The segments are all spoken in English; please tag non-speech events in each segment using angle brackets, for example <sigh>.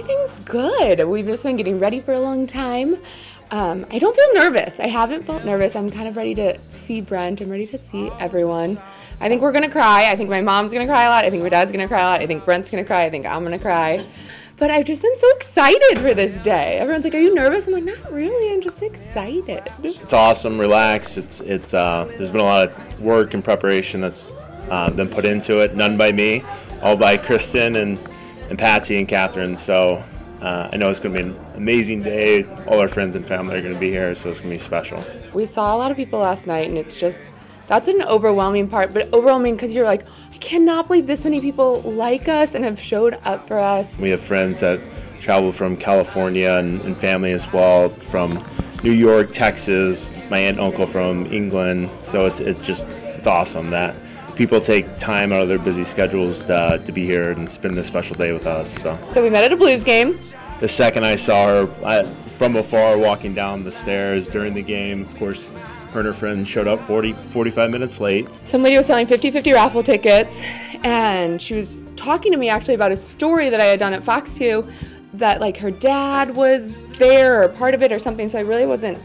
Everything's good. We've just been getting ready for a long time. Um, I don't feel nervous. I haven't felt nervous. I'm kind of ready to see Brent. I'm ready to see everyone. I think we're gonna cry. I think my mom's gonna cry a lot. I think my dad's gonna cry a lot. I think Brent's gonna cry. I think I'm gonna cry. But I've just been so excited for this day. Everyone's like, "Are you nervous?" I'm like, "Not really. I'm just excited." It's awesome. Relax. It's it's. Uh, there's been a lot of work and preparation that's uh, been put into it. None by me, all by Kristen and and Patsy and Catherine. So uh, I know it's going to be an amazing day. All our friends and family are going to be here, so it's going to be special. We saw a lot of people last night, and it's just that's an overwhelming part. But overwhelming because you're like, I cannot believe this many people like us and have showed up for us. We have friends that travel from California and, and family as well from New York, Texas. My aunt and uncle from England. So it's it's just it's awesome that people take time out of their busy schedules to, to be here and spend this special day with us. So. So we met at a Blues game. The second I saw her I, from afar walking down the stairs during the game, of course, her and her friend showed up 40, 45 minutes late. Some lady was selling 50-50 raffle tickets, and she was talking to me actually about a story that I had done at Fox 2 that like her dad was there or part of it or something. So I really wasn't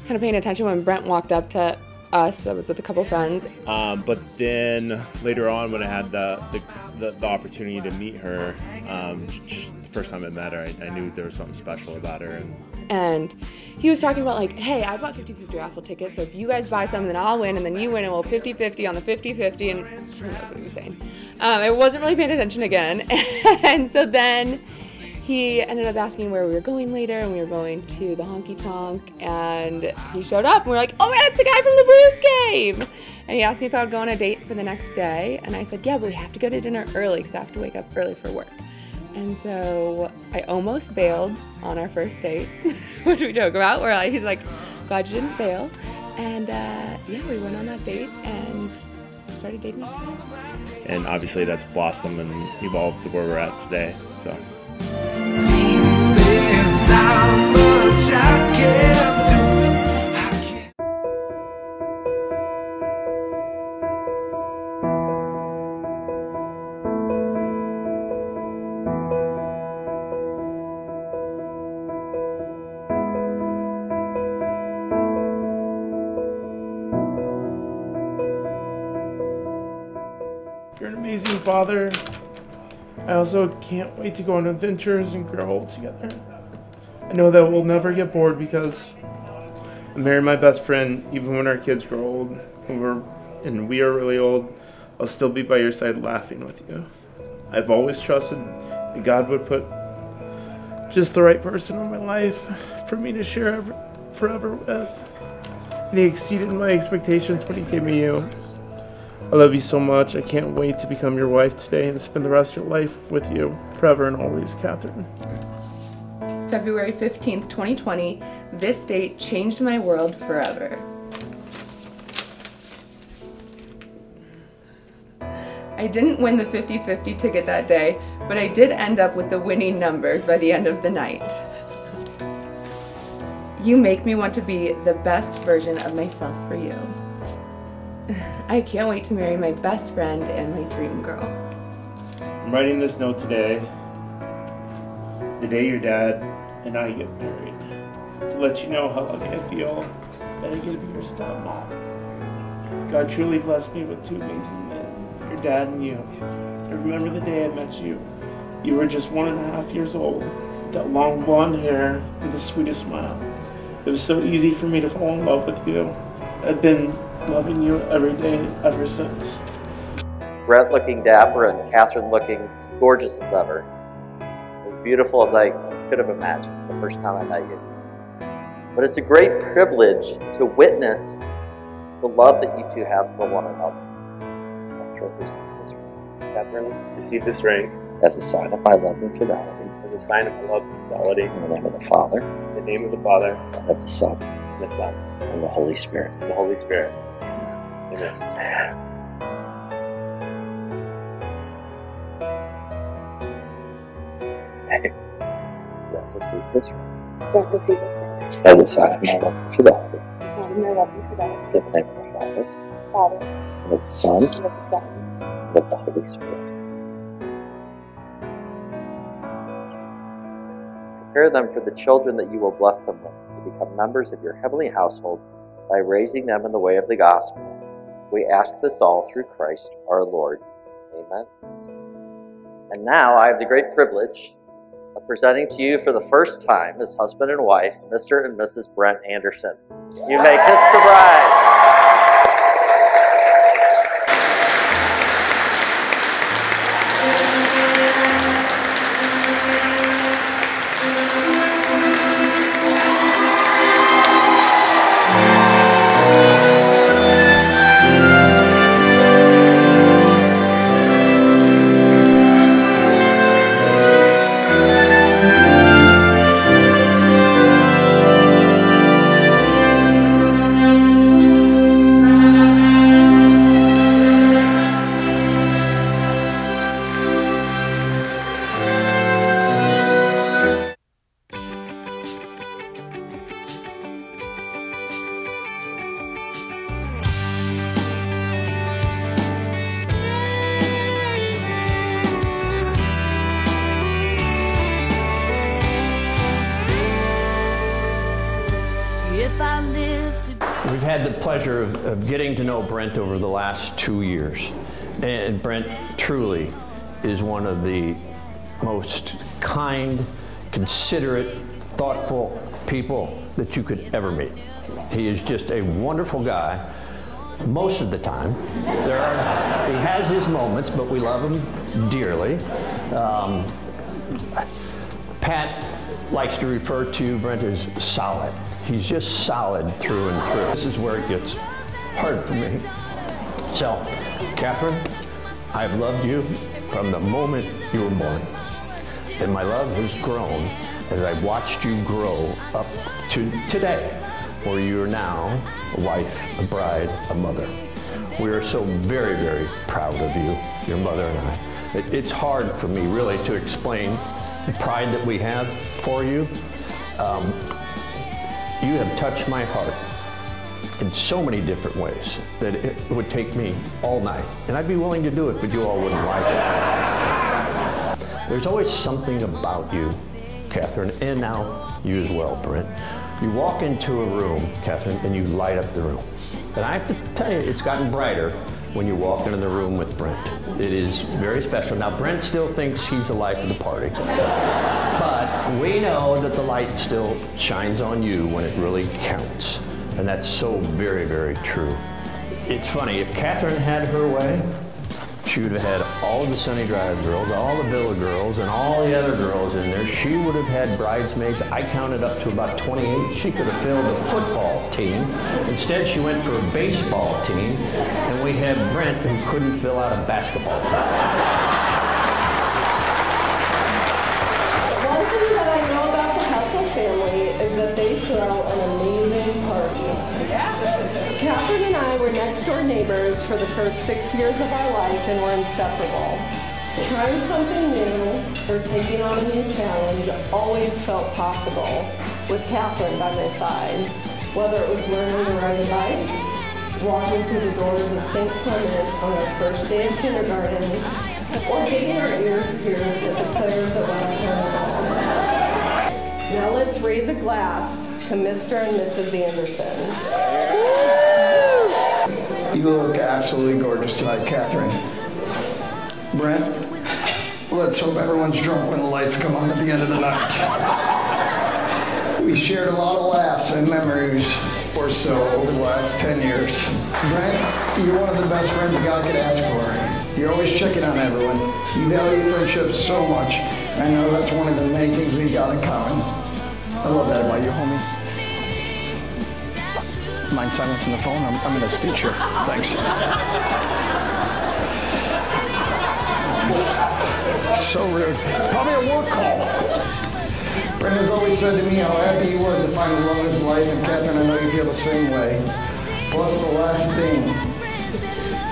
kind of paying attention when Brent walked up to us. I was with a couple friends. Um, but then later on, when I had the the, the, the opportunity to meet her, um, just the first time I met her, I, I knew there was something special about her. And and he was talking about like hey i bought 50-50 raffle tickets so if you guys buy some then i'll win and then you win and we'll 50-50 on the 50-50 and who knows what he was saying um, i wasn't really paying attention again <laughs> and so then he ended up asking where we were going later and we were going to the honky tonk and he showed up and we are like oh man it's the guy from the blues game and he asked me if i would go on a date for the next day and i said yeah but we have to go to dinner early because i have to wake up early for work and so I almost bailed on our first date, <laughs> which we joke about. Where he's like, "Glad you didn't bail," and uh, yeah, we went on that date and started dating. And obviously that's blossomed and evolved to where we're at today. So. You're an amazing father. I also can't wait to go on adventures and grow old together. I know that we'll never get bored because I married my best friend. Even when our kids grow old, and we're and we are really old, I'll still be by your side laughing with you. I've always trusted that God would put just the right person in my life for me to share ever, forever with. And He exceeded my expectations when He gave me you. I love you so much. I can't wait to become your wife today and spend the rest of your life with you forever and always, Catherine. February 15th, 2020. This date changed my world forever. I didn't win the 50 50 ticket that day, but I did end up with the winning numbers by the end of the night. You make me want to be the best version of myself for you. <laughs> I can't wait to marry my best friend and my dream girl. I'm writing this note today, the day your dad and I get married, to let you know how lucky I feel that I get to be your stepmom. God truly blessed me with two amazing men, your dad and you. I remember the day I met you. You were just one and a half years old, that long blonde hair and the sweetest smile. It was so easy for me to fall in love with you. I've been loving you every day ever since. Brett looking dapper and Catherine looking gorgeous as ever. As beautiful as I could have imagined the first time I met you. But it's a great privilege to witness the love that you two have for one another. I'll throw this, this Catherine, receive this ring as a sign of my love and fidelity. as a sign of my love and fidelity. In the name of the Father, In the name of the Father, and of the Son, and the Son, and the Holy Spirit. the Holy Spirit. Amen. Let receive this ring Don't receive this one. as a sign of my love and fidelity. Sign of my love and fidelity. In the name of the Father, Father, and of the Son, and of the Son, and of the Holy Spirit. Prepare them for the children that you will bless them with, become members of your heavenly household by raising them in the way of the gospel. We ask this all through Christ our Lord. Amen. And now I have the great privilege of presenting to you for the first time as husband and wife, Mr. and Mrs. Brent Anderson. You may kiss the bride. Of, getting to know Brent over the last two years. And Brent truly is one of the most kind, considerate, thoughtful people that you could ever meet. He is just a wonderful guy most of the time. There are, he has his moments, but we love him dearly. Um, Pat likes to refer to Brent as solid. He's just solid through and through. This is where it gets hard for me. So, Catherine, I've loved you from the moment you were born. And my love has grown as I've watched you grow up to today, where you are now a wife, a bride, a mother. We are so very, very proud of you, your mother and I. It, it's hard for me really to explain the pride that we have for you. Um, you have touched my heart in so many different ways that it would take me all night. And I'd be willing to do it, but you all wouldn't like it. There's always something about you, Catherine, and now you as well, Brent. You walk into a room, Catherine, and you light up the room. And I have to tell you, it's gotten brighter when you walk into the room with Brent. It is very special. Now, Brent still thinks he's the life of the party. But we know that the light still shines on you when it really counts. And that's so very, very true. It's funny, if Catherine had her way, she would have had all the Sunny Drive girls, all the Villa girls, and all the other girls in there. She would have had bridesmaids. I counted up to about 28. She could have filled a football team. Instead, she went for a baseball team, and we had Brent who couldn't fill out a basketball team. Neighbors for the first six years of our life and were inseparable. Trying something new or taking on a new challenge always felt possible with Catherine by my side. Whether it was learning to ride a bike, walking through the doors of St. Clement on our first day of kindergarten, or getting our ears pierced at the players at West. Now let's raise a glass to Mr. and Mrs. Anderson. You look absolutely gorgeous tonight, Catherine. Brent, let's hope everyone's drunk when the lights come on at the end of the night. We shared a lot of laughs and memories or so over the last 10 years. Brent, you're one of the best friends God could ask for. You're always checking on everyone. You value friendship so much. I know that's one of the main things we've got in common. I love that about you, homie. Mind silencing the phone? I'm, I'm in a speech here. Thanks. So rude. Probably a work call. Brenda's always said to me how happy he was to find the love of his life, and Catherine, I know you feel the same way. Plus, the last thing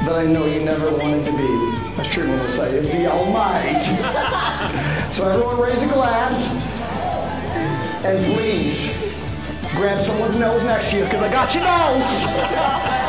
that I know you never wanted to be, Truman would say, is the Almighty. so everyone raise a glass, and please grab someone's nose next to because I got your nose.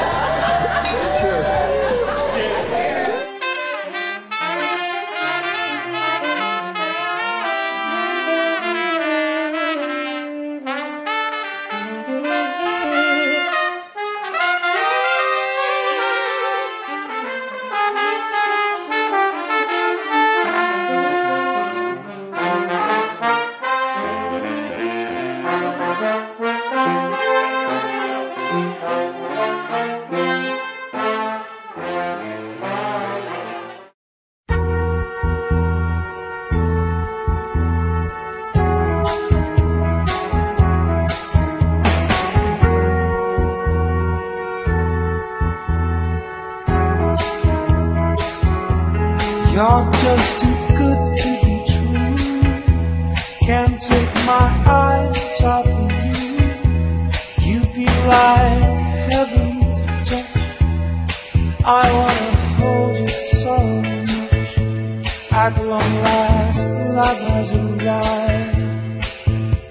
At long last, love has arrived.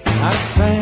I thank